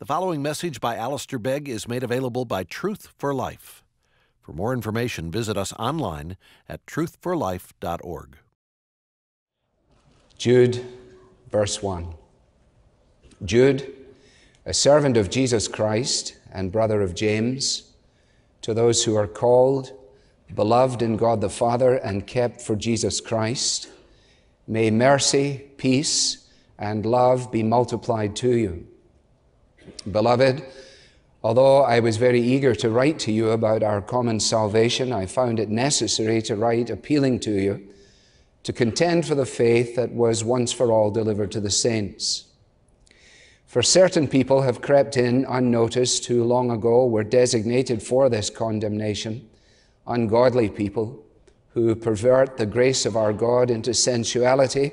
The following message by Alistair Begg is made available by Truth for Life. For more information, visit us online at truthforlife.org. Jude, verse 1. Jude, a servant of Jesus Christ and brother of James, to those who are called, beloved in God the Father, and kept for Jesus Christ, may mercy, peace, and love be multiplied to you. Beloved, although I was very eager to write to you about our common salvation, I found it necessary to write appealing to you to contend for the faith that was once for all delivered to the saints. For certain people have crept in unnoticed who long ago were designated for this condemnation, ungodly people who pervert the grace of our God into sensuality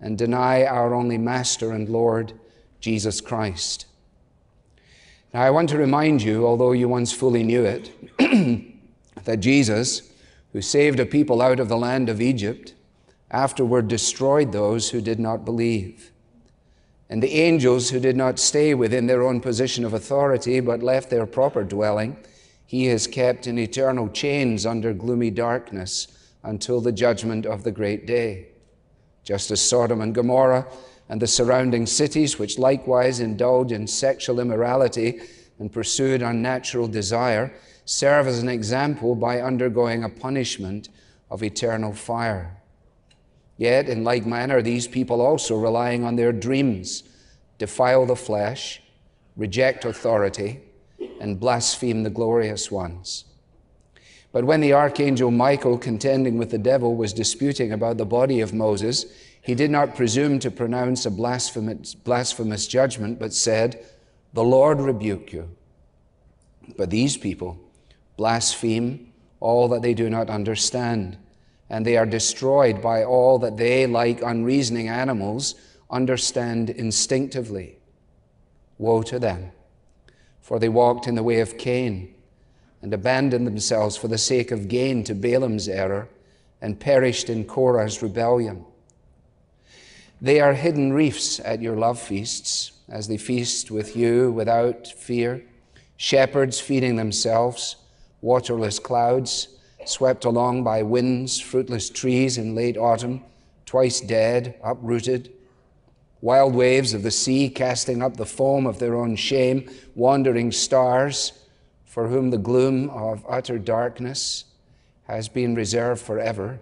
and deny our only Master and Lord, Jesus Christ. Now, I want to remind you, although you once fully knew it, that Jesus, who saved a people out of the land of Egypt, afterward destroyed those who did not believe. And the angels who did not stay within their own position of authority but left their proper dwelling, he has kept in eternal chains under gloomy darkness until the judgment of the great day. Just as Sodom and Gomorrah and the surrounding cities, which likewise indulge in sexual immorality and pursued unnatural desire, serve as an example by undergoing a punishment of eternal fire. Yet, in like manner, these people also, relying on their dreams, defile the flesh, reject authority, and blaspheme the glorious ones. But when the archangel Michael, contending with the devil, was disputing about the body of Moses, he did not presume to pronounce a blasphemous, blasphemous judgment, but said, The Lord rebuke you. But these people blaspheme all that they do not understand, and they are destroyed by all that they, like unreasoning animals, understand instinctively. Woe to them, for they walked in the way of Cain and abandoned themselves for the sake of gain to Balaam's error and perished in Korah's rebellion. They are hidden reefs at your love feasts as they feast with you without fear, shepherds feeding themselves, waterless clouds, swept along by winds, fruitless trees in late autumn, twice dead, uprooted, wild waves of the sea casting up the foam of their own shame, wandering stars for whom the gloom of utter darkness has been reserved forever.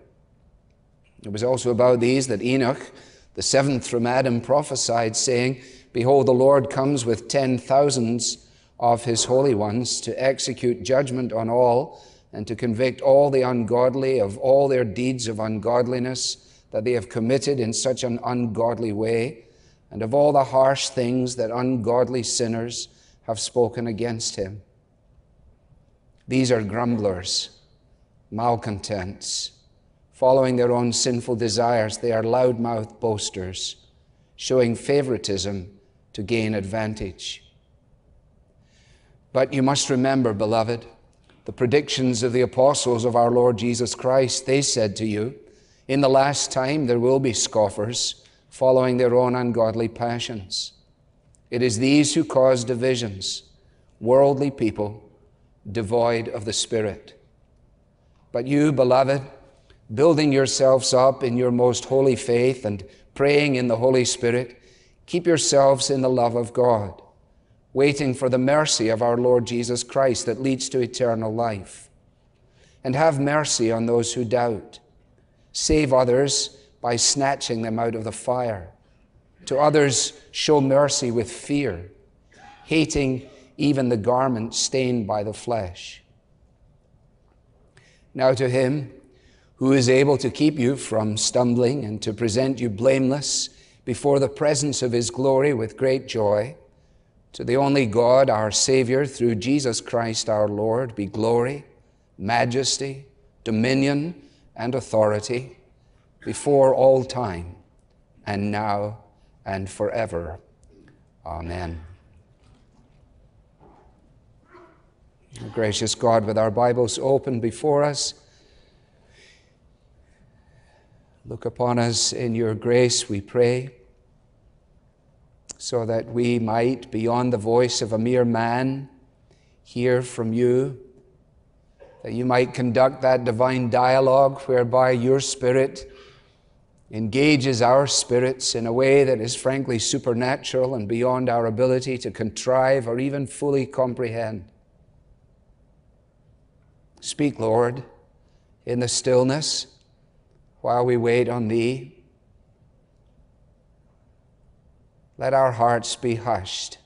It was also about these that Enoch, the seventh from Adam prophesied, saying, Behold, the Lord comes with ten thousands of his holy ones to execute judgment on all and to convict all the ungodly of all their deeds of ungodliness that they have committed in such an ungodly way, and of all the harsh things that ungodly sinners have spoken against him. These are grumblers, malcontents Following their own sinful desires, they are loudmouthed boasters, showing favoritism to gain advantage. But you must remember, beloved, the predictions of the apostles of our Lord Jesus Christ. They said to you, In the last time there will be scoffers following their own ungodly passions. It is these who cause divisions, worldly people devoid of the Spirit. But you, beloved, building yourselves up in your most holy faith and praying in the Holy Spirit, keep yourselves in the love of God, waiting for the mercy of our Lord Jesus Christ that leads to eternal life. And have mercy on those who doubt. Save others by snatching them out of the fire. To others, show mercy with fear, hating even the garment stained by the flesh. Now to him, who is able to keep you from stumbling and to present you blameless before the presence of his glory with great joy. To the only God, our Savior, through Jesus Christ our Lord, be glory, majesty, dominion, and authority before all time, and now and forever. Amen. Gracious God, with our Bibles open before us, Look upon us in your grace, we pray. so that we might, beyond the voice of a mere man, hear from you, that you might conduct that divine dialogue whereby your Spirit engages our spirits in a way that is frankly supernatural and beyond our ability to contrive or even fully comprehend. Speak, Lord, in the stillness while we wait on Thee. Let our hearts be hushed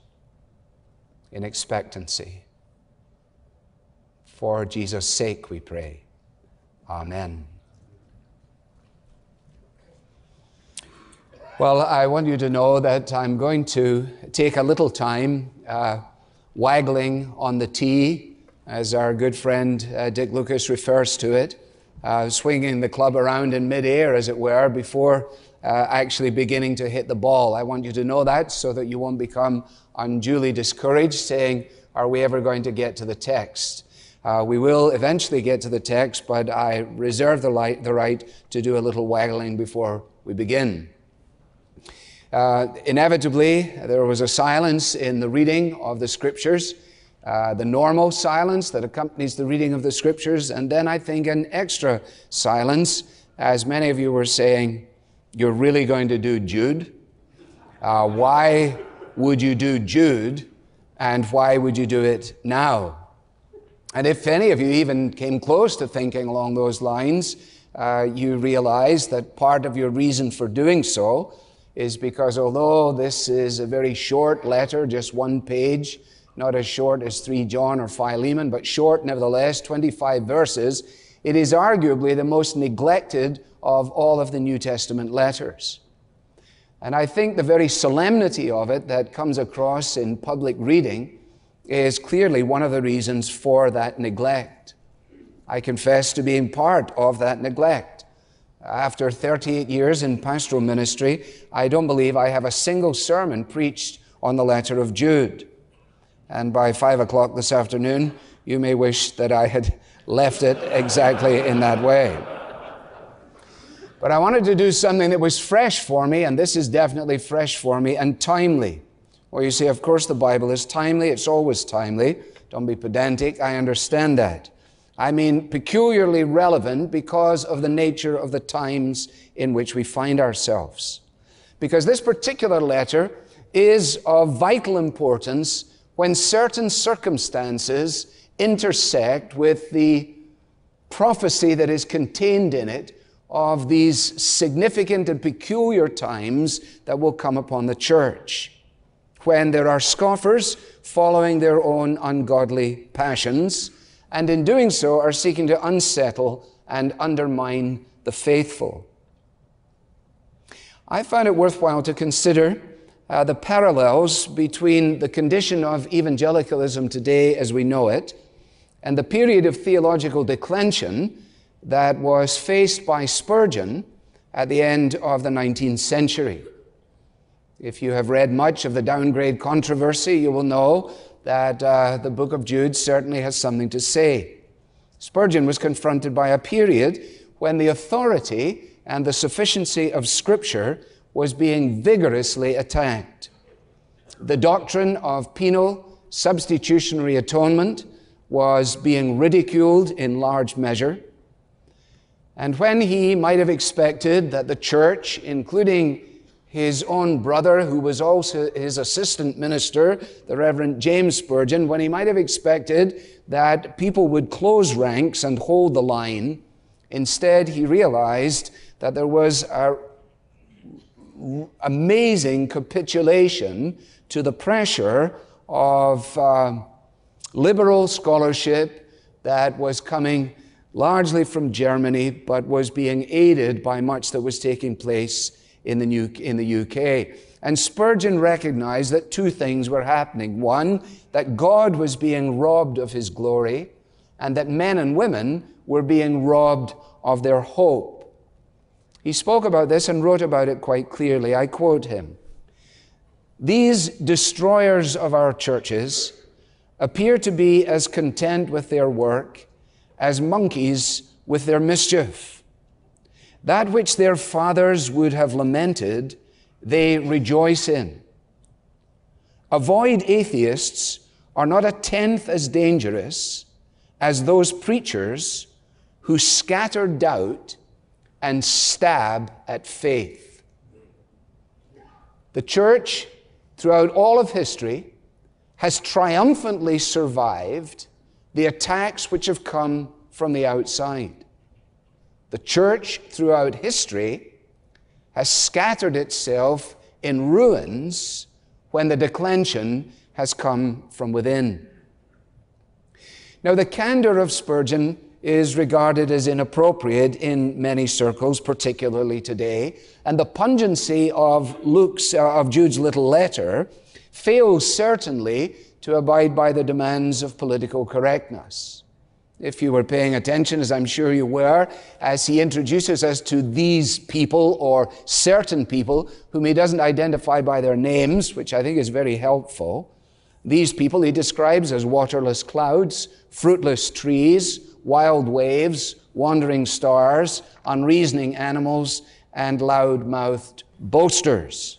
in expectancy. For Jesus' sake, we pray. Amen. Well, I want you to know that I'm going to take a little time uh, waggling on the tee, as our good friend uh, Dick Lucas refers to it, uh, swinging the club around in midair, as it were, before uh, actually beginning to hit the ball. I want you to know that so that you won't become unduly discouraged, saying, Are we ever going to get to the text? Uh, we will eventually get to the text, but I reserve the, light, the right to do a little waggling before we begin. Uh, inevitably, there was a silence in the reading of the scriptures, uh, the normal silence that accompanies the reading of the scriptures, and then I think an extra silence, as many of you were saying, You're really going to do Jude? Uh, why would you do Jude, and why would you do it now? And if any of you even came close to thinking along those lines, uh, you realize that part of your reason for doing so is because although this is a very short letter, just one page, not as short as 3 John or Philemon, but short nevertheless, 25 verses, it is arguably the most neglected of all of the New Testament letters. And I think the very solemnity of it that comes across in public reading is clearly one of the reasons for that neglect. I confess to being part of that neglect. After 38 years in pastoral ministry, I don't believe I have a single sermon preached on the letter of Jude. And by five o'clock this afternoon, you may wish that I had left it exactly in that way. But I wanted to do something that was fresh for me, and this is definitely fresh for me and timely. Well, you see, of course, the Bible is timely, it's always timely. Don't be pedantic, I understand that. I mean, peculiarly relevant because of the nature of the times in which we find ourselves. Because this particular letter is of vital importance when certain circumstances intersect with the prophecy that is contained in it of these significant and peculiar times that will come upon the church. When there are scoffers following their own ungodly passions, and in doing so are seeking to unsettle and undermine the faithful. I find it worthwhile to consider uh, the parallels between the condition of evangelicalism today as we know it and the period of theological declension that was faced by Spurgeon at the end of the 19th century. If you have read much of the downgrade controversy, you will know that uh, the book of Jude certainly has something to say. Spurgeon was confronted by a period when the authority and the sufficiency of Scripture was being vigorously attacked. The doctrine of penal substitutionary atonement was being ridiculed in large measure. And when he might have expected that the church, including his own brother, who was also his assistant minister, the Reverend James Spurgeon, when he might have expected that people would close ranks and hold the line, instead he realized that there was an amazing capitulation to the pressure of uh, liberal scholarship that was coming largely from Germany, but was being aided by much that was taking place in the, in the UK. And Spurgeon recognized that two things were happening. One, that God was being robbed of his glory, and that men and women were being robbed of their hope. He spoke about this and wrote about it quite clearly. I quote him These destroyers of our churches appear to be as content with their work as monkeys with their mischief. That which their fathers would have lamented, they rejoice in. avoid atheists are not a tenth as dangerous as those preachers who scatter doubt and stab at faith. The church, throughout all of history, has triumphantly survived the attacks which have come from the outside. The church, throughout history, has scattered itself in ruins when the declension has come from within. Now, the candor of Spurgeon is regarded as inappropriate in many circles, particularly today, and the pungency of Luke's uh, of Jude's little letter fails certainly to abide by the demands of political correctness. If you were paying attention, as I'm sure you were, as he introduces us to these people or certain people whom he doesn't identify by their names, which I think is very helpful, these people he describes as waterless clouds, fruitless trees, wild waves, wandering stars, unreasoning animals, and loud mouthed boasters.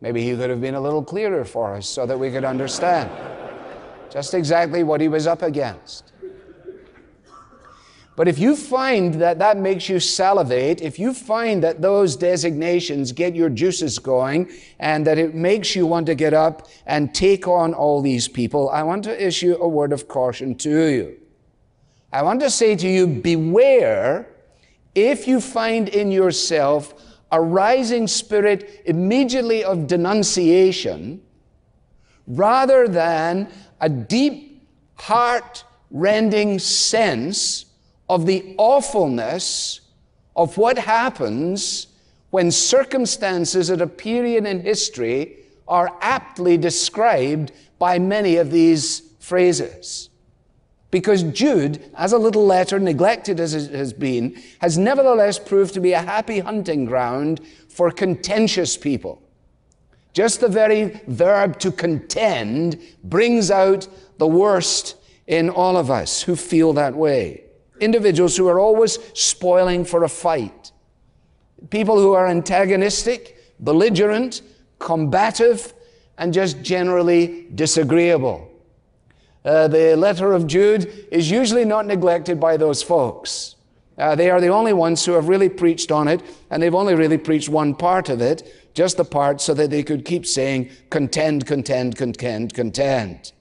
Maybe he could have been a little clearer for us so that we could understand just exactly what he was up against. But if you find that that makes you salivate, if you find that those designations get your juices going and that it makes you want to get up and take on all these people, I want to issue a word of caution to you. I want to say to you, beware if you find in yourself a rising spirit immediately of denunciation rather than a deep, heart rending sense of the awfulness of what happens when circumstances at a period in history are aptly described by many of these phrases. Because Jude, as a little letter, neglected as it has been, has nevertheless proved to be a happy hunting ground for contentious people. Just the very verb to contend brings out the worst in all of us who feel that way. Individuals who are always spoiling for a fight. People who are antagonistic, belligerent, combative, and just generally disagreeable. Uh, the letter of Jude is usually not neglected by those folks. Uh, they are the only ones who have really preached on it, and they've only really preached one part of it, just the part so that they could keep saying, contend, contend, contend, contend.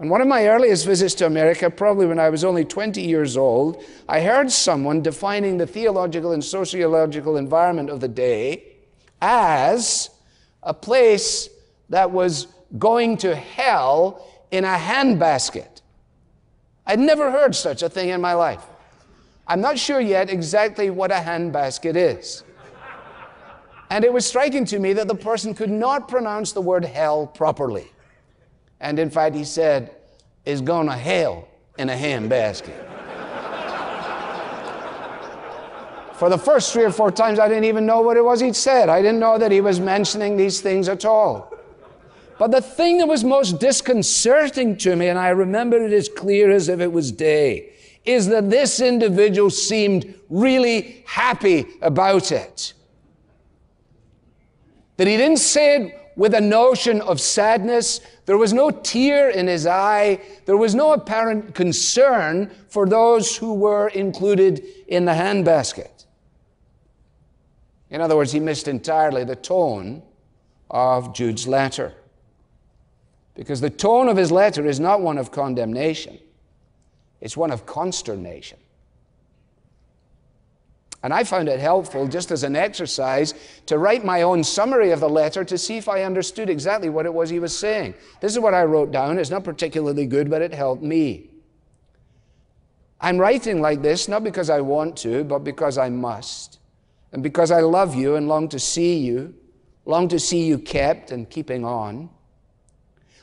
On one of my earliest visits to America, probably when I was only 20 years old, I heard someone defining the theological and sociological environment of the day as a place that was going to hell in a handbasket. I'd never heard such a thing in my life. I'm not sure yet exactly what a handbasket is. And it was striking to me that the person could not pronounce the word hell properly. And in fact, he said, is going to hell in a handbasket. For the first three or four times, I didn't even know what it was he'd said. I didn't know that he was mentioning these things at all. But the thing that was most disconcerting to me, and I remember it as clear as if it was day, is that this individual seemed really happy about it. That he didn't say it with a notion of sadness. There was no tear in his eye. There was no apparent concern for those who were included in the handbasket. In other words, he missed entirely the tone of Jude's letter. Because the tone of his letter is not one of condemnation, it's one of consternation. And I found it helpful, just as an exercise, to write my own summary of the letter to see if I understood exactly what it was he was saying. This is what I wrote down. It's not particularly good, but it helped me. I'm writing like this not because I want to, but because I must. And because I love you and long to see you, long to see you kept and keeping on.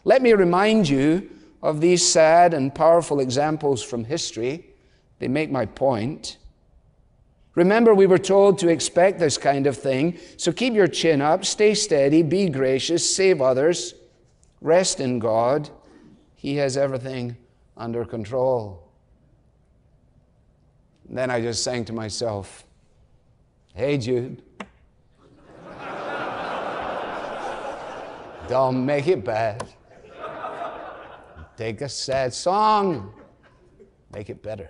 Let me remind you of these sad and powerful examples from history. They make my point. Remember, we were told to expect this kind of thing, so keep your chin up, stay steady, be gracious, save others, rest in God. He has everything under control. And then I just sang to myself, Hey, Jude. Don't make it bad. Take a sad song, make it better.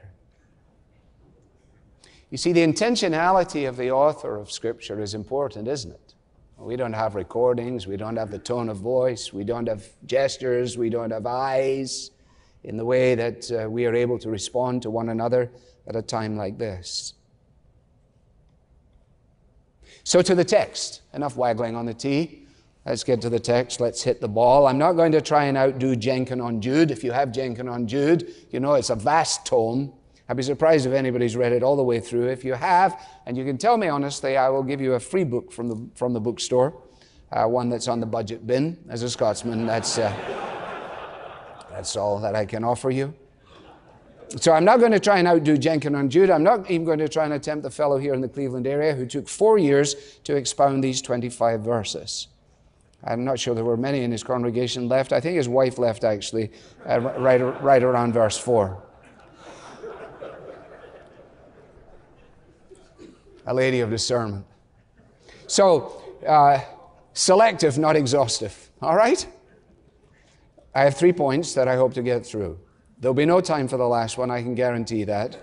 You see, the intentionality of the author of Scripture is important, isn't it? We don't have recordings, we don't have the tone of voice, we don't have gestures, we don't have eyes in the way that uh, we are able to respond to one another at a time like this. So, to the text. Enough waggling on the tee. Let's get to the text. Let's hit the ball. I'm not going to try and outdo Jenkyn on Jude. If you have Jenkyn on Jude, you know it's a vast tome. I'd be surprised if anybody's read it all the way through. If you have, and you can tell me honestly, I will give you a free book from the, from the bookstore, uh, one that's on the budget bin. As a Scotsman, that's, uh, that's all that I can offer you. So I'm not going to try and outdo Jenkyn on Jude. I'm not even going to try and attempt the fellow here in the Cleveland area who took four years to expound these 25 verses. I'm not sure there were many in his congregation left. I think his wife left actually, uh, right, right around verse 4. A lady of discernment. So, uh, selective, not exhaustive. All right? I have three points that I hope to get through. There'll be no time for the last one, I can guarantee that.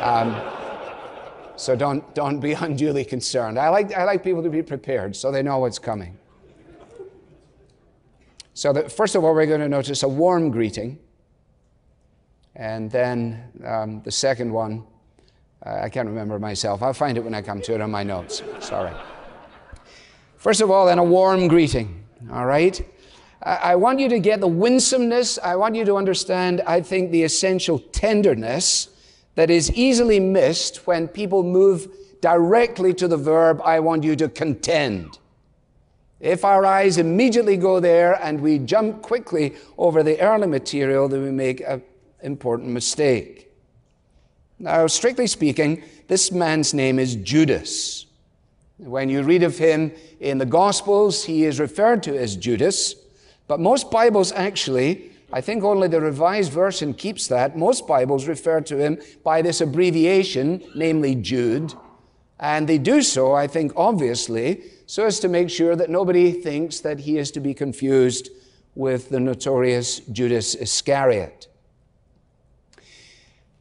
Um, so don't, don't be unduly concerned. I like, I like people to be prepared so they know what's coming. So, that, first of all, we're going to notice a warm greeting. And then um, the second one, I can't remember myself. I'll find it when I come to it on my notes. Sorry. First of all, then a warm greeting. All right? I want you to get the winsomeness. I want you to understand, I think, the essential tenderness that is easily missed when people move directly to the verb, I want you to contend. If our eyes immediately go there and we jump quickly over the early material, then we make an important mistake. Now, strictly speaking, this man's name is Judas. When you read of him in the Gospels, he is referred to as Judas. But most Bibles actually, I think only the Revised Version keeps that. Most Bibles refer to him by this abbreviation, namely Jude. And they do so, I think, obviously, so as to make sure that nobody thinks that he is to be confused with the notorious Judas Iscariot.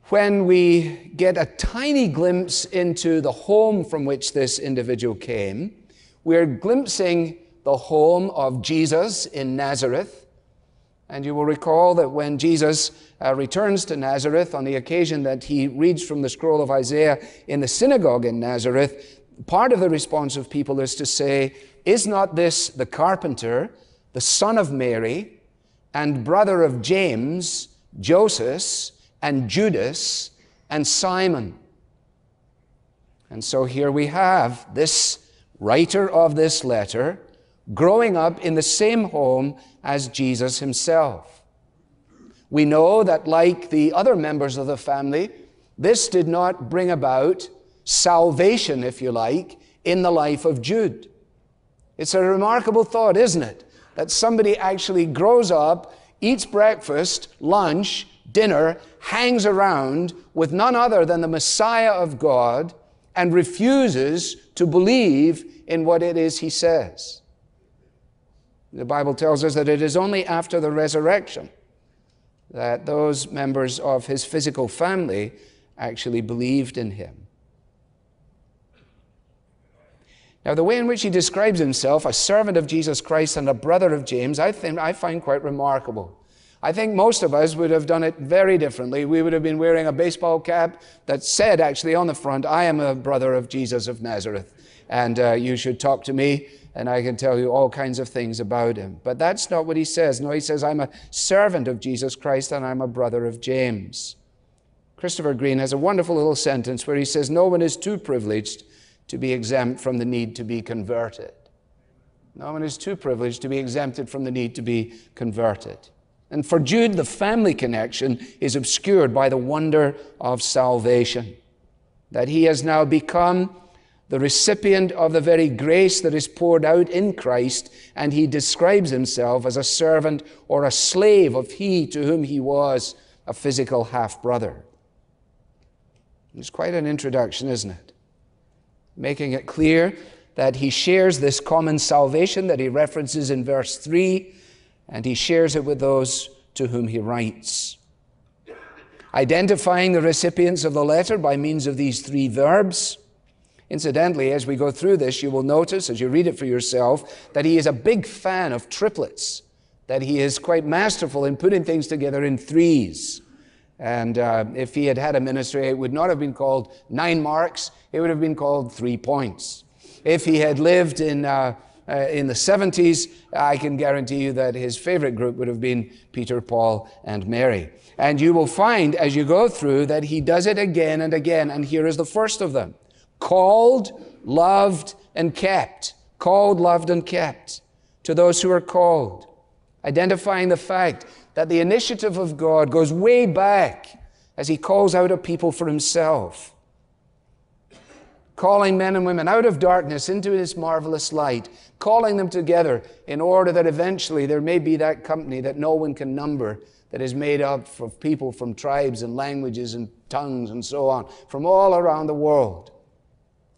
When we get a tiny glimpse into the home from which this individual came, we're glimpsing the home of Jesus in Nazareth. And you will recall that when Jesus uh, returns to Nazareth on the occasion that he reads from the scroll of Isaiah in the synagogue in Nazareth, part of the response of people is to say, Is not this the carpenter, the son of Mary, and brother of James, Joseph, and Judas, and Simon? And so here we have this writer of this letter growing up in the same home as Jesus himself. We know that, like the other members of the family, this did not bring about salvation, if you like, in the life of Jude. It's a remarkable thought, isn't it? That somebody actually grows up, eats breakfast, lunch, dinner, hangs around with none other than the Messiah of God, and refuses to believe in what it is he says. The Bible tells us that it is only after the resurrection that those members of his physical family actually believed in him. Now, the way in which he describes himself, a servant of Jesus Christ and a brother of James, I, think, I find quite remarkable. I think most of us would have done it very differently. We would have been wearing a baseball cap that said, actually, on the front, I am a brother of Jesus of Nazareth, and uh, you should talk to me and I can tell you all kinds of things about him. But that's not what he says. No, he says, I'm a servant of Jesus Christ and I'm a brother of James. Christopher Green has a wonderful little sentence where he says, No one is too privileged to be exempt from the need to be converted. No one is too privileged to be exempted from the need to be converted. And for Jude, the family connection is obscured by the wonder of salvation. That he has now become the recipient of the very grace that is poured out in Christ, and he describes himself as a servant or a slave of he to whom he was a physical half brother. It's quite an introduction, isn't it? Making it clear that he shares this common salvation that he references in verse 3, and he shares it with those to whom he writes. Identifying the recipients of the letter by means of these three verbs. Incidentally, as we go through this, you will notice as you read it for yourself that he is a big fan of triplets, that he is quite masterful in putting things together in threes. And uh, if he had had a ministry, it would not have been called nine marks, it would have been called three points. If he had lived in, uh, uh, in the 70s, I can guarantee you that his favorite group would have been Peter, Paul, and Mary. And you will find as you go through that he does it again and again. And here is the first of them called, loved, and kept. Called, loved, and kept. To those who are called. Identifying the fact that the initiative of God goes way back as he calls out a people for himself calling men and women out of darkness into his marvelous light, calling them together in order that eventually there may be that company that no one can number that is made up of people from tribes and languages and tongues and so on, from all around the world.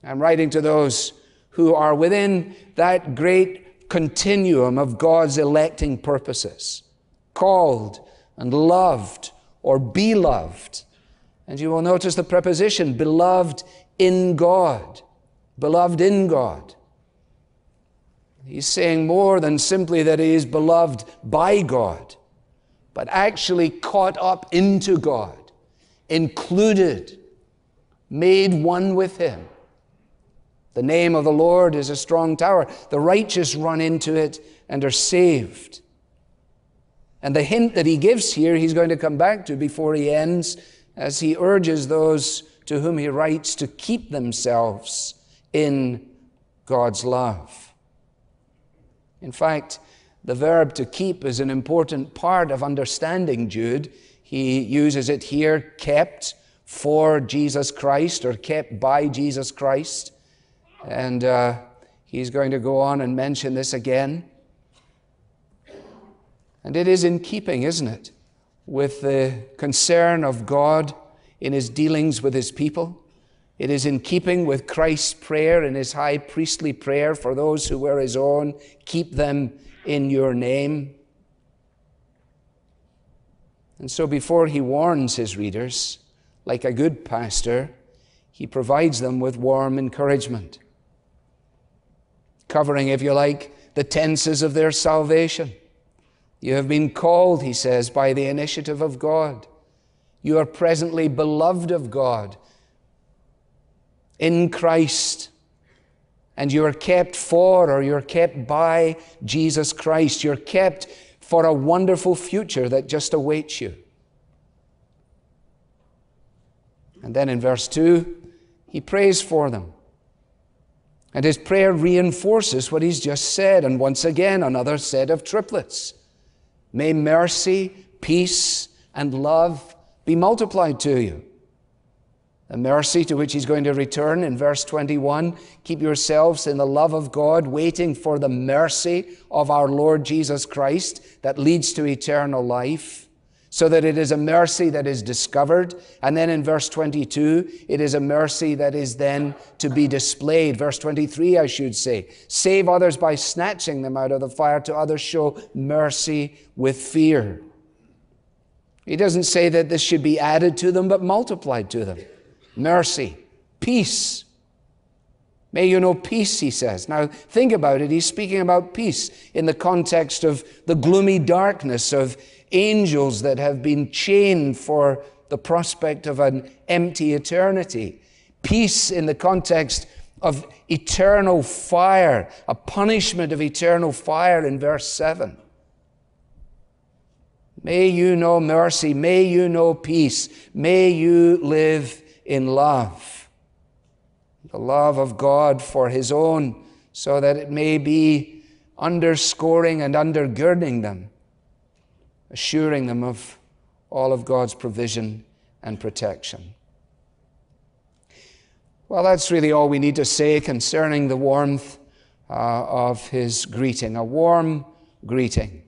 I'm writing to those who are within that great continuum of God's electing purposes, called and loved or beloved. And you will notice the preposition, beloved in God, beloved in God. He's saying more than simply that he is beloved by God, but actually caught up into God, included, made one with Him. The name of the Lord is a strong tower. The righteous run into it and are saved. And the hint that he gives here, he's going to come back to before he ends, as he urges those to whom he writes to keep themselves in God's love. In fact, the verb to keep is an important part of understanding Jude. He uses it here, kept for Jesus Christ or kept by Jesus Christ. And uh, he's going to go on and mention this again. And it is in keeping, isn't it, with the concern of God in his dealings with his people. It is in keeping with Christ's prayer in his high priestly prayer for those who were his own keep them in your name. And so, before he warns his readers, like a good pastor, he provides them with warm encouragement, covering, if you like, the tenses of their salvation. You have been called, he says, by the initiative of God. You are presently beloved of God in Christ. And you are kept for or you're kept by Jesus Christ. You're kept for a wonderful future that just awaits you. And then in verse 2, he prays for them. And his prayer reinforces what he's just said. And once again, another set of triplets. May mercy, peace, and love be multiplied to you. The mercy to which he's going to return in verse 21 keep yourselves in the love of God, waiting for the mercy of our Lord Jesus Christ that leads to eternal life, so that it is a mercy that is discovered. And then in verse 22, it is a mercy that is then to be displayed. Verse 23, I should say. Save others by snatching them out of the fire, to others show mercy with fear. He doesn't say that this should be added to them, but multiplied to them. Mercy, peace. May you know peace, he says. Now, think about it. He's speaking about peace in the context of the gloomy darkness of angels that have been chained for the prospect of an empty eternity. Peace in the context of eternal fire, a punishment of eternal fire in verse 7. May you know mercy. May you know peace. May you live in love. The love of God for His own, so that it may be underscoring and undergirding them, assuring them of all of God's provision and protection. Well, that's really all we need to say concerning the warmth uh, of His greeting. A warm greeting.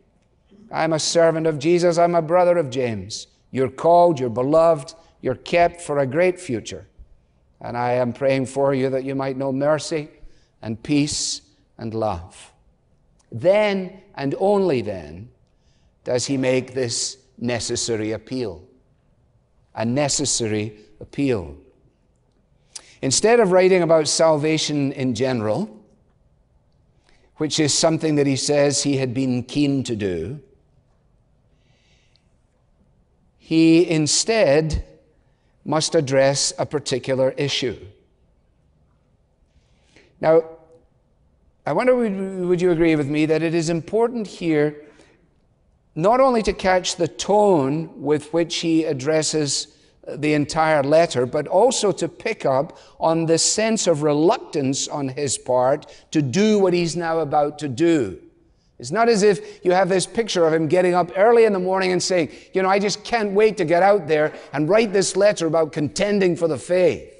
I'm a servant of Jesus. I'm a brother of James. You're called, you're beloved, you're kept for a great future. And I am praying for you that you might know mercy and peace and love. Then and only then does he make this necessary appeal. A necessary appeal. Instead of writing about salvation in general, which is something that he says he had been keen to do, he instead must address a particular issue. Now, I wonder, would you agree with me that it is important here not only to catch the tone with which he addresses the entire letter, but also to pick up on the sense of reluctance on his part to do what he's now about to do. It's not as if you have this picture of him getting up early in the morning and saying, You know, I just can't wait to get out there and write this letter about contending for the faith.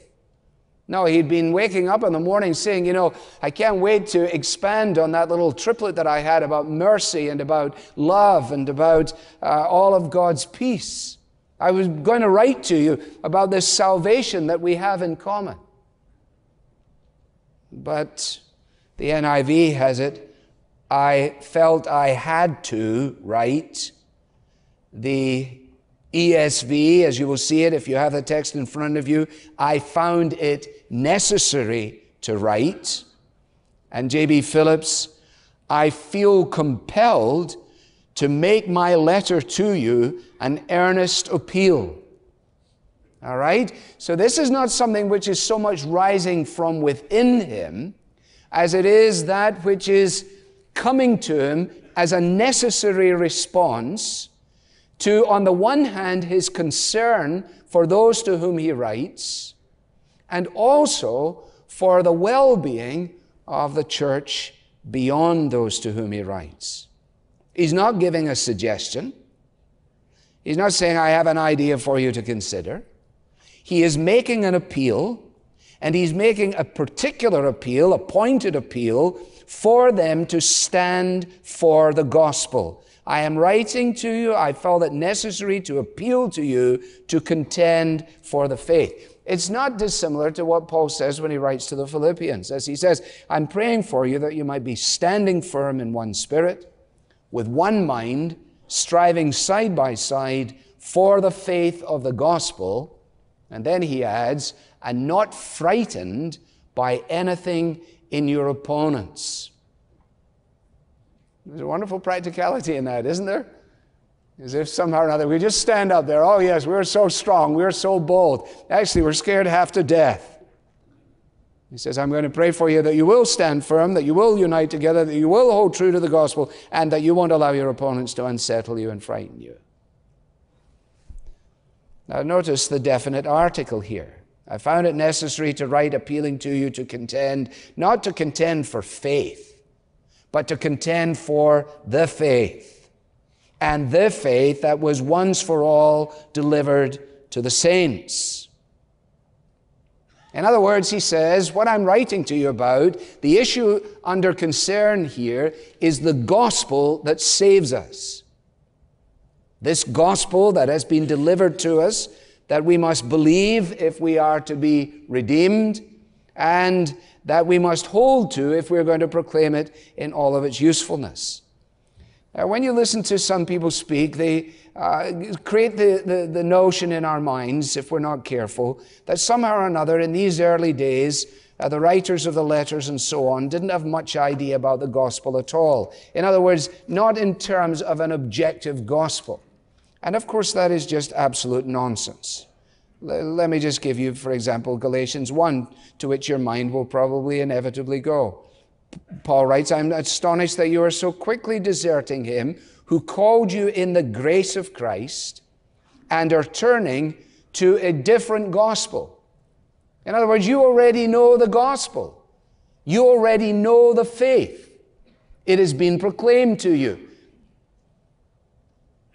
No, he'd been waking up in the morning saying, You know, I can't wait to expand on that little triplet that I had about mercy and about love and about uh, all of God's peace. I was going to write to you about this salvation that we have in common. But the NIV has it I felt I had to write. The ESV, as you will see it if you have the text in front of you, I found it necessary to write. And J.B. Phillips, I feel compelled to make my letter to you an earnest appeal. All right? So this is not something which is so much rising from within him as it is that which is coming to him as a necessary response to, on the one hand, his concern for those to whom he writes, and also for the well being of the church beyond those to whom he writes. He's not giving a suggestion. He's not saying, I have an idea for you to consider. He is making an appeal, and he's making a particular appeal, a pointed appeal for them to stand for the gospel. I am writing to you. I felt it necessary to appeal to you to contend for the faith. It's not dissimilar to what Paul says when he writes to the Philippians, as he says, I'm praying for you that you might be standing firm in one spirit, with one mind, striving side by side for the faith of the gospel. And then he adds, and not frightened by anything in your opponents. There's a wonderful practicality in that, isn't there? As if somehow or another we just stand up there, oh, yes, we're so strong, we're so bold. Actually, we're scared half to death. He says, I'm going to pray for you that you will stand firm, that you will unite together, that you will hold true to the gospel, and that you won't allow your opponents to unsettle you and frighten you. Now, notice the definite article here. I found it necessary to write appealing to you to contend, not to contend for faith, but to contend for the faith. And the faith that was once for all delivered to the saints. In other words, he says, what I'm writing to you about, the issue under concern here is the gospel that saves us. This gospel that has been delivered to us that we must believe if we are to be redeemed, and that we must hold to if we're going to proclaim it in all of its usefulness. Now, when you listen to some people speak, they uh, create the, the, the notion in our minds, if we're not careful, that somehow or another in these early days, uh, the writers of the letters and so on didn't have much idea about the gospel at all. In other words, not in terms of an objective gospel. And of course, that is just absolute nonsense. Let me just give you, for example, Galatians 1, to which your mind will probably inevitably go. Paul writes, I'm astonished that you are so quickly deserting him who called you in the grace of Christ and are turning to a different gospel. In other words, you already know the gospel. You already know the faith. It has been proclaimed to you.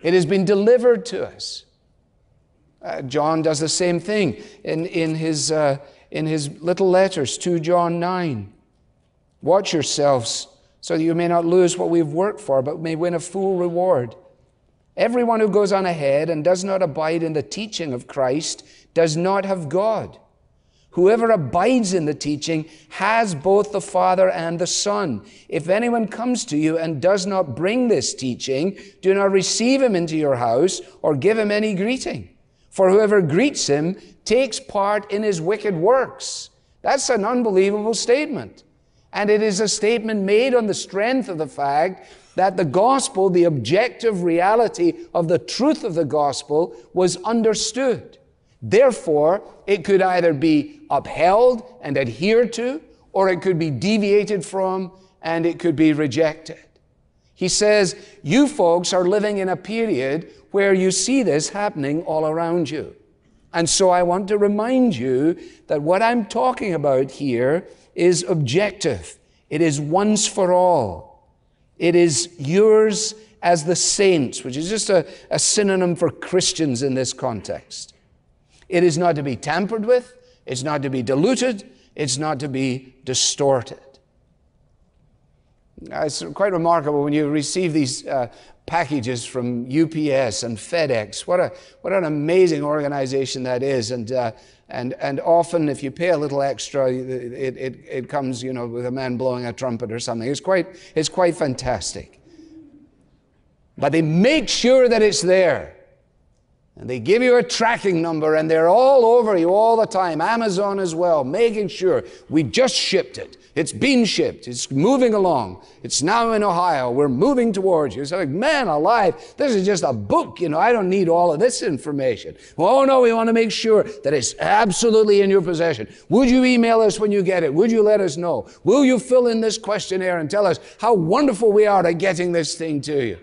It has been delivered to us. Uh, John does the same thing in, in, his, uh, in his little letters, to John 9. Watch yourselves so that you may not lose what we've worked for, but may win a full reward. Everyone who goes on ahead and does not abide in the teaching of Christ does not have God. Whoever abides in the teaching has both the Father and the Son. If anyone comes to you and does not bring this teaching, do not receive him into your house or give him any greeting. For whoever greets him takes part in his wicked works. That's an unbelievable statement. And it is a statement made on the strength of the fact that the gospel, the objective reality of the truth of the gospel, was understood. Therefore, it could either be upheld and adhered to, or it could be deviated from and it could be rejected. He says, You folks are living in a period where you see this happening all around you. And so I want to remind you that what I'm talking about here is objective. It is once for all. It is yours as the saints, which is just a, a synonym for Christians in this context. It is not to be tampered with, it's not to be diluted, it's not to be distorted. It's quite remarkable when you receive these uh, packages from UPS and FedEx. What, a, what an amazing organization that is. And, uh, and, and often, if you pay a little extra, it, it, it comes you know, with a man blowing a trumpet or something. It's quite, it's quite fantastic. But they make sure that it's there. And they give you a tracking number and they're all over you all the time. Amazon as well, making sure we just shipped it. It's been shipped. It's moving along. It's now in Ohio. We're moving towards you. It's like, man alive, this is just a book. You know, I don't need all of this information. Oh no, we want to make sure that it's absolutely in your possession. Would you email us when you get it? Would you let us know? Will you fill in this questionnaire and tell us how wonderful we are at getting this thing to you?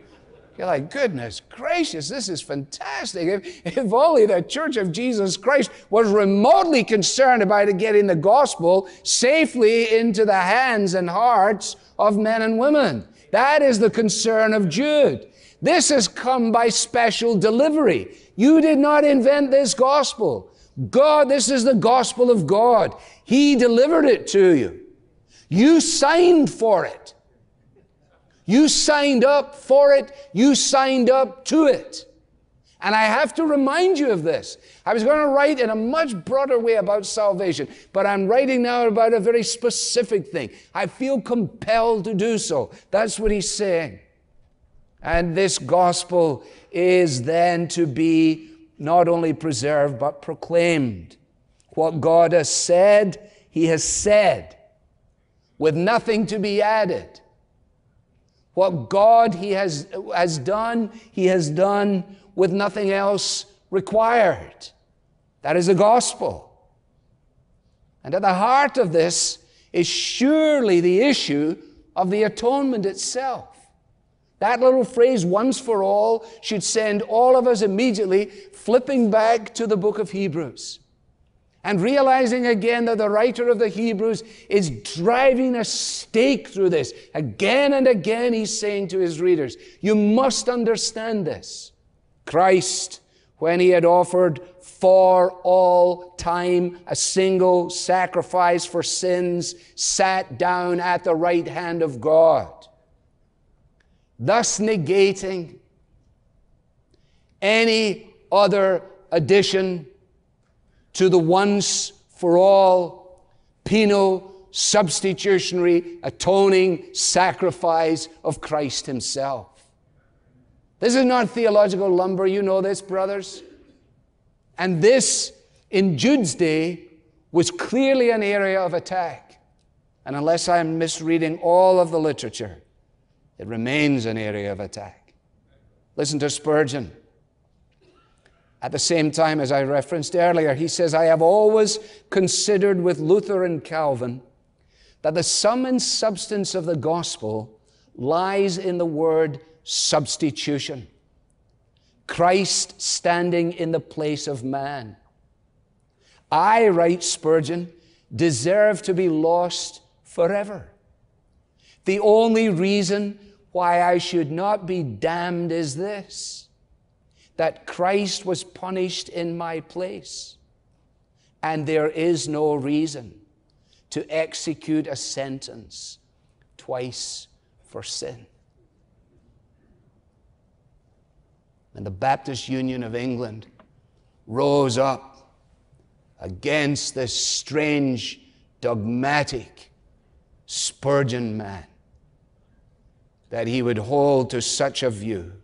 You're like, goodness gracious, this is fantastic. If, if only the Church of Jesus Christ was remotely concerned about getting the gospel safely into the hands and hearts of men and women. That is the concern of Jude. This has come by special delivery. You did not invent this gospel. God, this is the gospel of God. He delivered it to you. You signed for it. You signed up for it. You signed up to it. And I have to remind you of this. I was going to write in a much broader way about salvation, but I'm writing now about a very specific thing. I feel compelled to do so. That's what he's saying. And this gospel is then to be not only preserved, but proclaimed. What God has said, he has said, with nothing to be added. What God He has, has done, He has done with nothing else required. That is the gospel. And at the heart of this is surely the issue of the atonement itself. That little phrase, once for all, should send all of us immediately flipping back to the book of Hebrews and realizing again that the writer of the Hebrews is driving a stake through this. Again and again, he's saying to his readers, You must understand this. Christ, when he had offered for all time a single sacrifice for sins, sat down at the right hand of God, thus negating any other addition to the once for all penal substitutionary atoning sacrifice of Christ Himself. This is not theological lumber, you know this, brothers. And this, in Jude's day, was clearly an area of attack. And unless I'm misreading all of the literature, it remains an area of attack. Listen to Spurgeon. At the same time, as I referenced earlier, he says, I have always considered with Luther and Calvin that the sum and substance of the gospel lies in the word substitution. Christ standing in the place of man. I, writes Spurgeon, deserve to be lost forever. The only reason why I should not be damned is this that Christ was punished in my place. And there is no reason to execute a sentence twice for sin. And the Baptist Union of England rose up against this strange, dogmatic Spurgeon man that he would hold to such a view.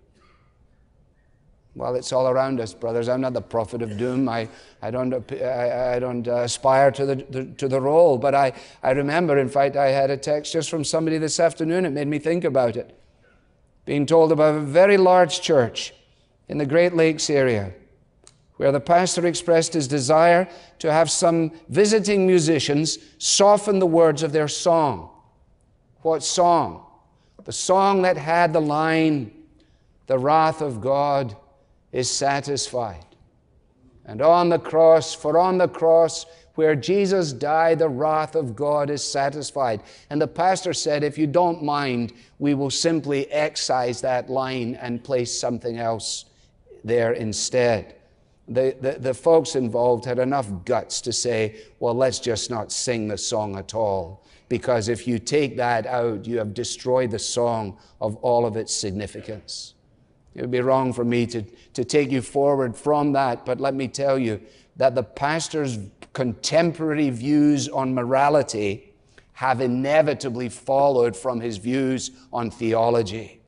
Well, it's all around us, brothers. I'm not the prophet of doom. I, I don't, I, I don't uh, aspire to the, the, to the role. But I, I remember, in fact, I had a text just from somebody this afternoon. It made me think about it. Being told about a very large church in the Great Lakes area where the pastor expressed his desire to have some visiting musicians soften the words of their song. What song? The song that had the line, The wrath of God is satisfied. And on the cross, for on the cross, where Jesus died, the wrath of God is satisfied. And the pastor said, if you don't mind, we will simply excise that line and place something else there instead. The, the, the, folks involved had enough guts to say, well, let's just not sing the song at all. Because if you take that out, you have destroyed the song of all of its significance. It would be wrong for me to, to take you forward from that, but let me tell you that the pastor's contemporary views on morality have inevitably followed from his views on theology.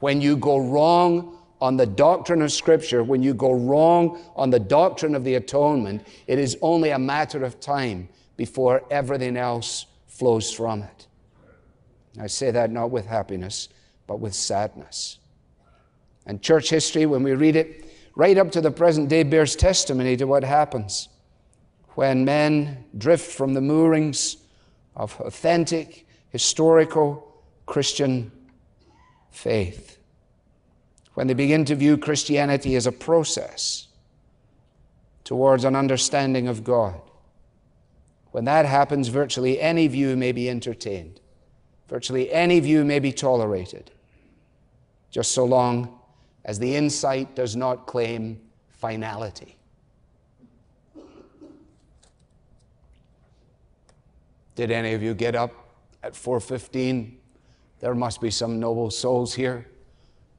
When you go wrong on the doctrine of Scripture, when you go wrong on the doctrine of the atonement, it is only a matter of time before everything else flows from it. I say that not with happiness, but with sadness. And church history, when we read it, right up to the present day, bears testimony to what happens when men drift from the moorings of authentic, historical Christian faith. When they begin to view Christianity as a process towards an understanding of God. When that happens, virtually any view may be entertained, virtually any view may be tolerated, just so long as the insight does not claim finality. Did any of you get up at 4:15? There must be some noble souls here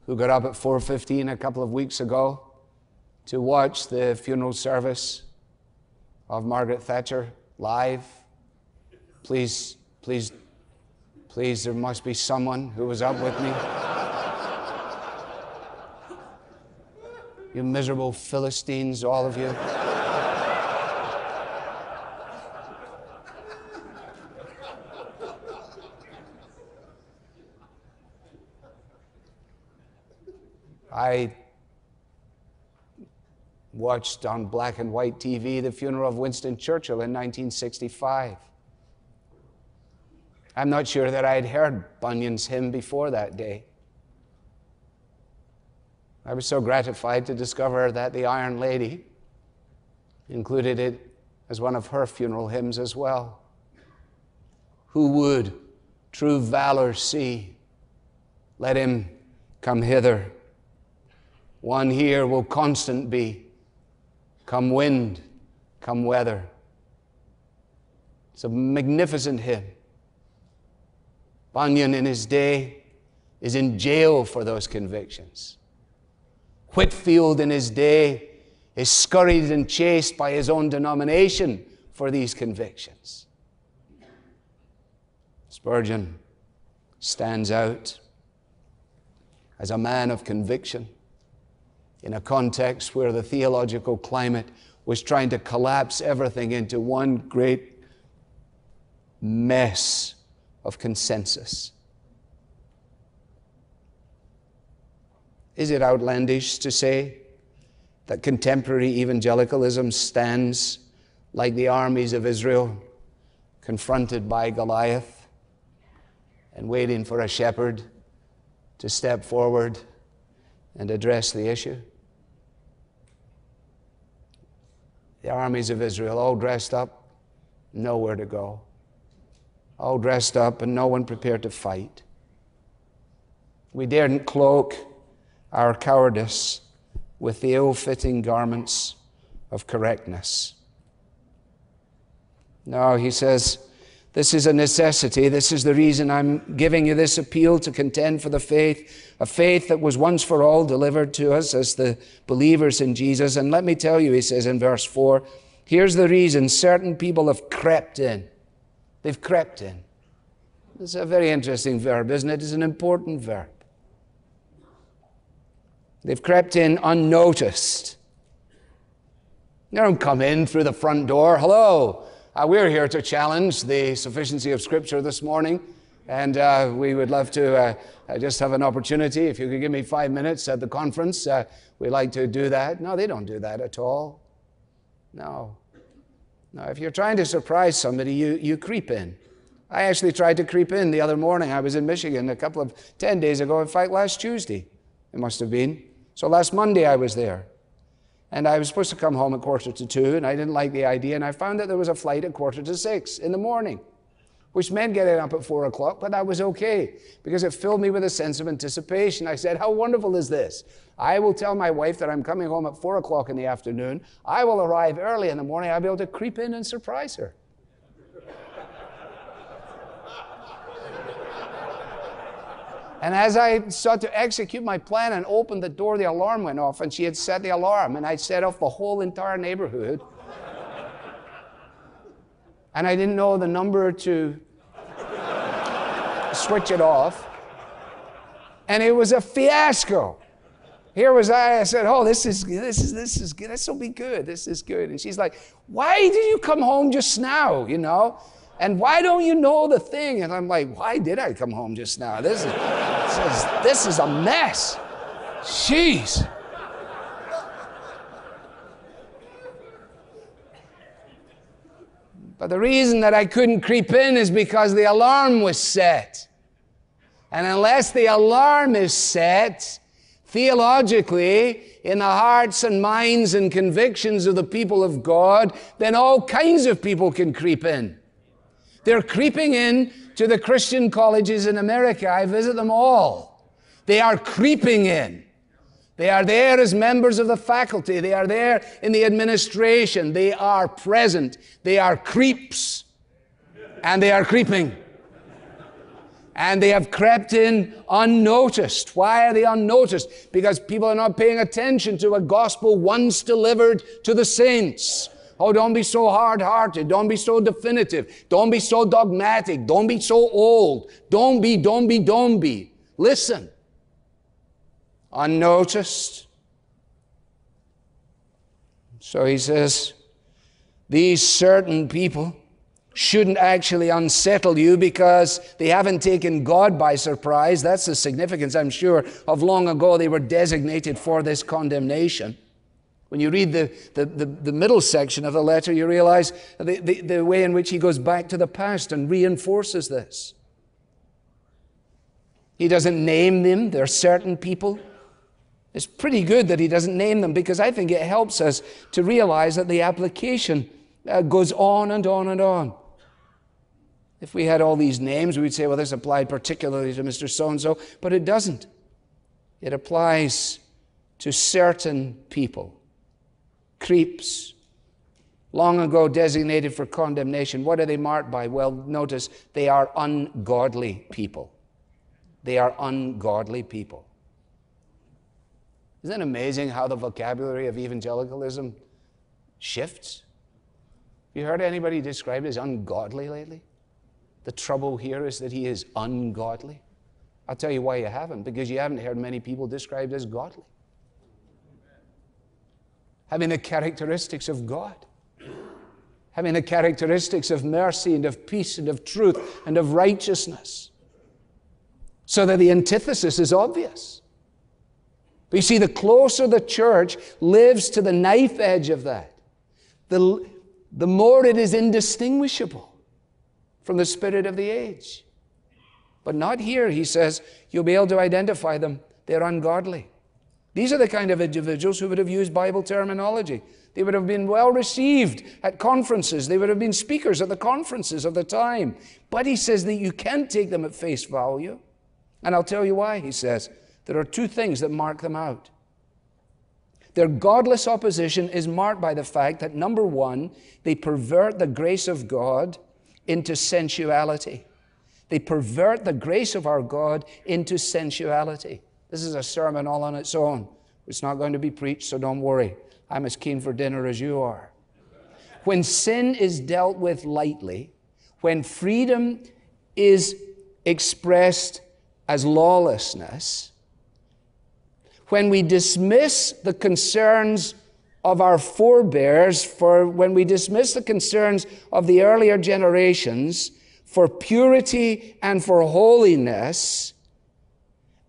who got up at 4:15 a couple of weeks ago to watch the funeral service of Margaret Thatcher live. Please, please, please, there must be someone who was up with me. You miserable Philistines, all of you. I watched on black and white TV the funeral of Winston Churchill in 1965. I'm not sure that I had heard Bunyan's hymn before that day. I was so gratified to discover that the Iron Lady included it as one of her funeral hymns as well. Who would true valor see? Let him come hither. One here will constant be, come wind, come weather. It's a magnificent hymn. Bunyan in his day is in jail for those convictions. Whitefield in his day is scurried and chased by his own denomination for these convictions. Spurgeon stands out as a man of conviction in a context where the theological climate was trying to collapse everything into one great mess of consensus. Is it outlandish to say that contemporary evangelicalism stands like the armies of Israel confronted by Goliath and waiting for a shepherd to step forward and address the issue? the armies of Israel, all dressed up, nowhere to go. All dressed up and no one prepared to fight. We daren't cloak our cowardice with the ill fitting garments of correctness. No, he says, this is a necessity. This is the reason I'm giving you this appeal to contend for the faith, a faith that was once for all delivered to us as the believers in Jesus. And let me tell you, he says in verse 4, Here's the reason certain people have crept in. They've crept in. It's a very interesting verb, isn't it? It's an important verb. They've crept in unnoticed. They don't come in through the front door. Hello, uh, we're here to challenge the sufficiency of Scripture this morning. And uh, we would love to uh, uh just have an opportunity. If you could give me five minutes at the conference, uh, we'd like to do that. No, they don't do that at all. No. No, if you're trying to surprise somebody, you, you creep in. I actually tried to creep in the other morning. I was in Michigan a couple of 10 days ago, in fact, last Tuesday, it must have been. So last Monday I was there. And I was supposed to come home at quarter to two, and I didn't like the idea. And I found that there was a flight at quarter to six in the morning, which meant getting up at four o'clock, but that was okay because it filled me with a sense of anticipation. I said, How wonderful is this? I will tell my wife that I'm coming home at four o'clock in the afternoon. I will arrive early in the morning. I'll be able to creep in and surprise her. And as I sought to execute my plan and opened the door, the alarm went off, and she had set the alarm, and I'd set off the whole entire neighborhood. and I didn't know the number to switch it off. And it was a fiasco. Here was I, I said, Oh, this is this is this is good. This will be good. This is good. And she's like, Why did you come home just now? You know? And why don't you know the thing? And I'm like, why did I come home just now? This is, this is, this is a mess. Jeez. But the reason that I couldn't creep in is because the alarm was set. And unless the alarm is set, theologically, in the hearts and minds and convictions of the people of God, then all kinds of people can creep in. They're creeping in to the Christian colleges in America. I visit them all. They are creeping in. They are there as members of the faculty. They are there in the administration. They are present. They are creeps. And they are creeping. And they have crept in unnoticed. Why are they unnoticed? Because people are not paying attention to a gospel once delivered to the saints. Oh, don't be so hard hearted. Don't be so definitive. Don't be so dogmatic. Don't be so old. Don't be, don't be, don't be. Listen. Unnoticed. So he says, these certain people shouldn't actually unsettle you because they haven't taken God by surprise. That's the significance, I'm sure, of long ago they were designated for this condemnation. When you read the, the, the, the, middle section of the letter, you realize the, the, the way in which he goes back to the past and reinforces this. He doesn't name them, they're certain people. It's pretty good that he doesn't name them because I think it helps us to realize that the application uh, goes on and on and on. If we had all these names, we'd say, well, this applied particularly to Mr. So and so, but it doesn't. It applies to certain people creeps, long ago designated for condemnation. What are they marked by? Well, notice they are ungodly people. They are ungodly people. Isn't it amazing how the vocabulary of evangelicalism shifts? You heard anybody described as ungodly lately? The trouble here is that he is ungodly. I'll tell you why you haven't, because you haven't heard many people described as godly having the characteristics of God, having the characteristics of mercy and of peace and of truth and of righteousness. So that the antithesis is obvious. But you see, the closer the church lives to the knife edge of that, the, the more it is indistinguishable from the spirit of the age. But not here, he says, you'll be able to identify them. They're ungodly. These are the kind of individuals who would have used Bible terminology. They would have been well received at conferences. They would have been speakers at the conferences of the time. But he says that you can't take them at face value. And I'll tell you why, he says. There are two things that mark them out. Their godless opposition is marked by the fact that, number one, they pervert the grace of God into sensuality. They pervert the grace of our God into sensuality. This is a sermon all on its own. It's not going to be preached, so don't worry. I'm as keen for dinner as you are. when sin is dealt with lightly, when freedom is expressed as lawlessness, when we dismiss the concerns of our forebears, for when we dismiss the concerns of the earlier generations for purity and for holiness,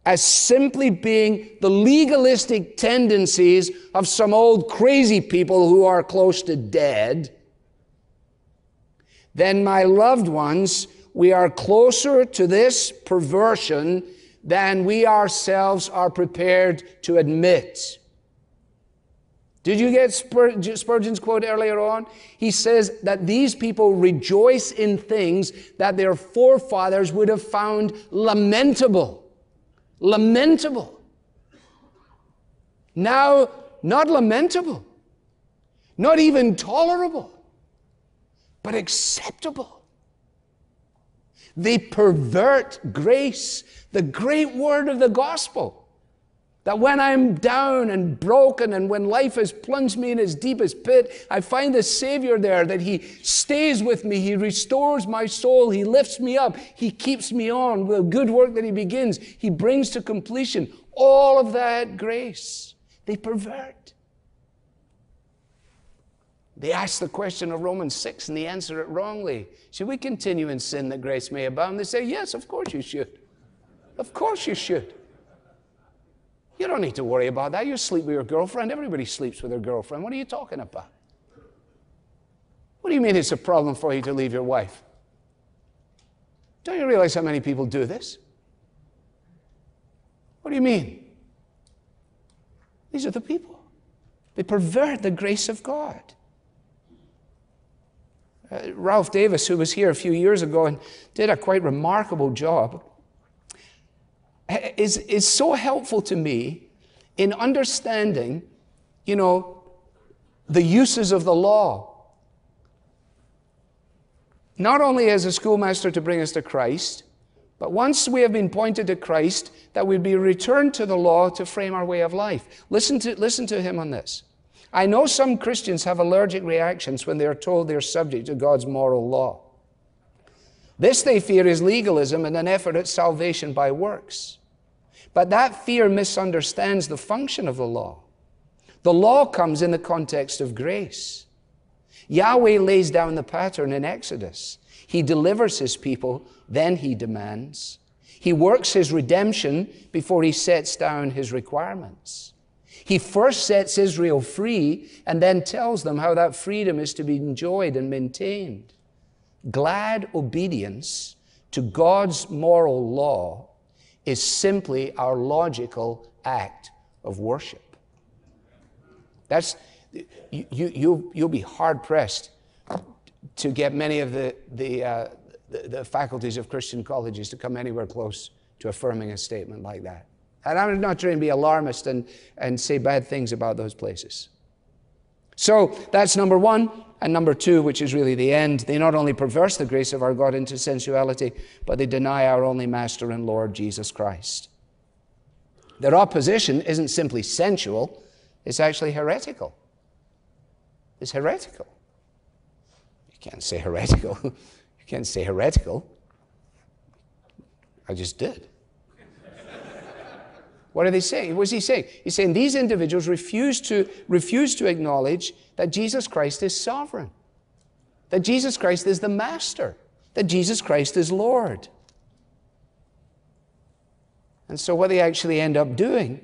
as simply being the legalistic tendencies of some old crazy people who are close to dead, then, my loved ones, we are closer to this perversion than we ourselves are prepared to admit. Did you get Spurgeon's quote earlier on? He says that these people rejoice in things that their forefathers would have found lamentable. Lamentable. Now, not lamentable, not even tolerable, but acceptable. They pervert grace, the great word of the gospel. That when I'm down and broken and when life has plunged me in its deepest pit, I find the Savior there, that He stays with me. He restores my soul. He lifts me up. He keeps me on. The good work that He begins, He brings to completion. All of that grace, they pervert. They ask the question of Romans 6 and they answer it wrongly. Should we continue in sin that grace may abound? They say, Yes, of course you should. Of course you should. You don't need to worry about that. You sleep with your girlfriend. Everybody sleeps with their girlfriend. What are you talking about? What do you mean it's a problem for you to leave your wife? Don't you realize how many people do this? What do you mean? These are the people. They pervert the grace of God. Uh, Ralph Davis, who was here a few years ago and did a quite remarkable job, is, is so helpful to me in understanding, you know, the uses of the law. Not only as a schoolmaster to bring us to Christ, but once we have been pointed to Christ, that we'd be returned to the law to frame our way of life. Listen to, listen to him on this. I know some Christians have allergic reactions when they are told they're subject to God's moral law. This, they fear, is legalism and an effort at salvation by works. But that fear misunderstands the function of the law. The law comes in the context of grace. Yahweh lays down the pattern in Exodus. He delivers his people, then he demands. He works his redemption before he sets down his requirements. He first sets Israel free and then tells them how that freedom is to be enjoyed and maintained. Glad obedience to God's moral law is simply our logical act of worship. That's, you, you, you'll be hard pressed to get many of the, the, uh, the, the faculties of Christian colleges to come anywhere close to affirming a statement like that. And I'm not trying to be alarmist and, and say bad things about those places. So that's number one. And number two, which is really the end, they not only perverse the grace of our God into sensuality, but they deny our only Master and Lord, Jesus Christ. Their opposition isn't simply sensual, it's actually heretical. It's heretical. You can't say heretical. you can't say heretical. I just did. What are they saying? What's he saying? He's saying these individuals refuse to, refuse to acknowledge that Jesus Christ is sovereign, that Jesus Christ is the master, that Jesus Christ is Lord. And so, what they actually end up doing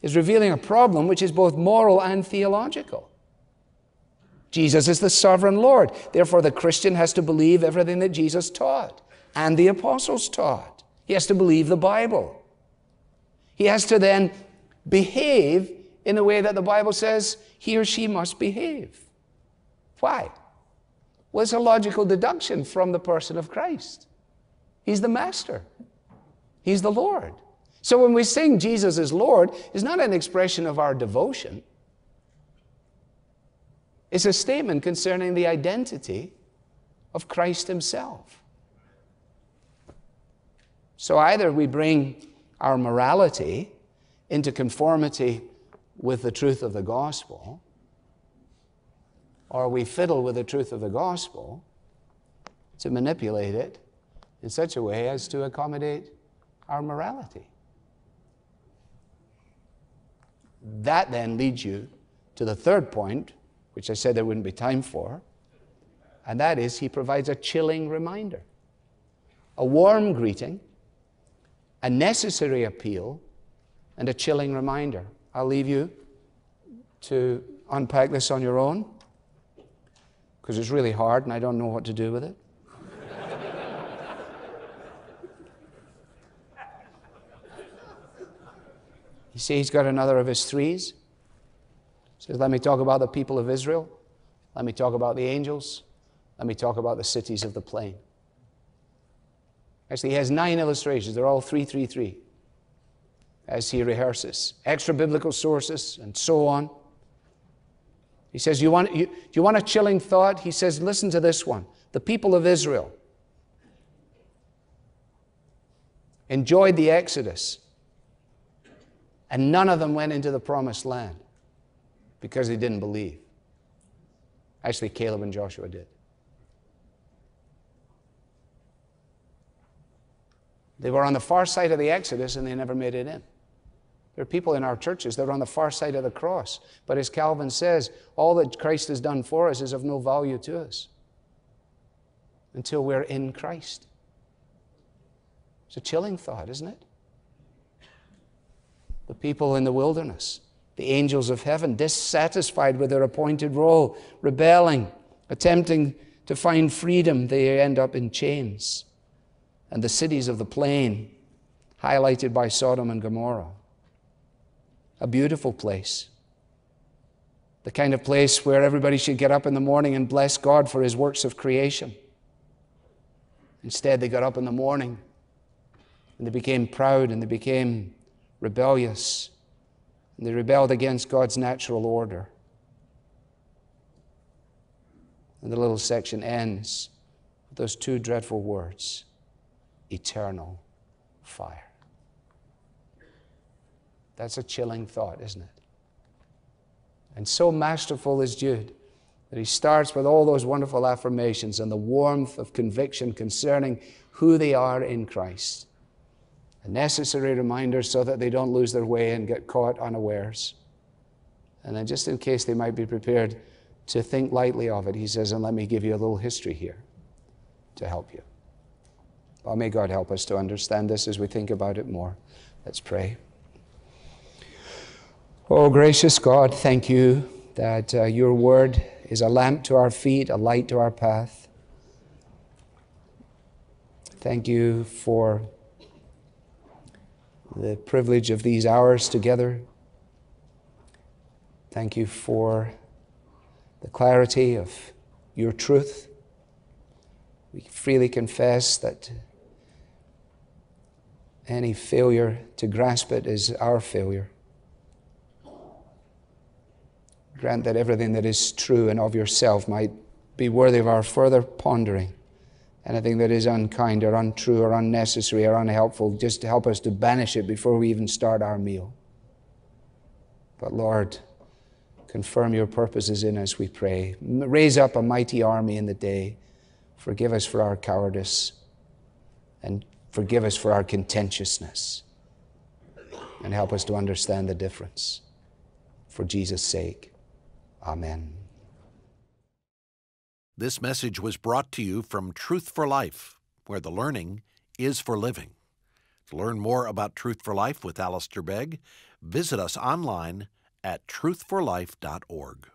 is revealing a problem which is both moral and theological. Jesus is the sovereign Lord. Therefore, the Christian has to believe everything that Jesus taught and the apostles taught. He has to believe the Bible. He has to then behave in the way that the Bible says he or she must behave. Why? Well, it's a logical deduction from the person of Christ. He's the master, He's the Lord. So when we sing Jesus is Lord, it's not an expression of our devotion. It's a statement concerning the identity of Christ Himself. So either we bring our morality into conformity with the truth of the gospel, or we fiddle with the truth of the gospel to manipulate it in such a way as to accommodate our morality. That then leads you to the third point, which I said there wouldn't be time for, and that is he provides a chilling reminder, a warm greeting, a necessary appeal, and a chilling reminder. I'll leave you to unpack this on your own because it's really hard and I don't know what to do with it. you see, he's got another of his threes. He says, Let me talk about the people of Israel. Let me talk about the angels. Let me talk about the cities of the plain. Actually, he has nine illustrations. They're all three, three, three as he rehearses. Extra biblical sources and so on. He says, you want, you, you want a chilling thought? He says, Listen to this one. The people of Israel enjoyed the Exodus, and none of them went into the promised land because they didn't believe. Actually, Caleb and Joshua did. They were on the far side of the Exodus and they never made it in. There are people in our churches that are on the far side of the cross. But as Calvin says, all that Christ has done for us is of no value to us until we're in Christ. It's a chilling thought, isn't it? The people in the wilderness, the angels of heaven, dissatisfied with their appointed role, rebelling, attempting to find freedom, they end up in chains. And the cities of the plain, highlighted by Sodom and Gomorrah a beautiful place. The kind of place where everybody should get up in the morning and bless God for his works of creation. Instead, they got up in the morning and they became proud and they became rebellious and they rebelled against God's natural order. And the little section ends with those two dreadful words eternal fire. That's a chilling thought, isn't it? And so masterful is Jude that he starts with all those wonderful affirmations and the warmth of conviction concerning who they are in Christ. A necessary reminder so that they don't lose their way and get caught unawares. And then, just in case they might be prepared to think lightly of it, he says, And let me give you a little history here to help you. May God help us to understand this as we think about it more. Let's pray. Oh, gracious God, thank you that uh, your word is a lamp to our feet, a light to our path. Thank you for the privilege of these hours together. Thank you for the clarity of your truth. We freely confess that any failure to grasp it is our failure. Grant that everything that is true and of yourself might be worthy of our further pondering. Anything that is unkind or untrue or unnecessary or unhelpful, just to help us to banish it before we even start our meal. But Lord, confirm your purposes in us, we pray. Raise up a mighty army in the day. Forgive us for our cowardice and forgive us for our contentiousness. And help us to understand the difference for Jesus' sake. Amen. This message was brought to you from Truth for Life, where the learning is for living. To learn more about Truth for Life with Alistair Begg, visit us online at truthforlife.org.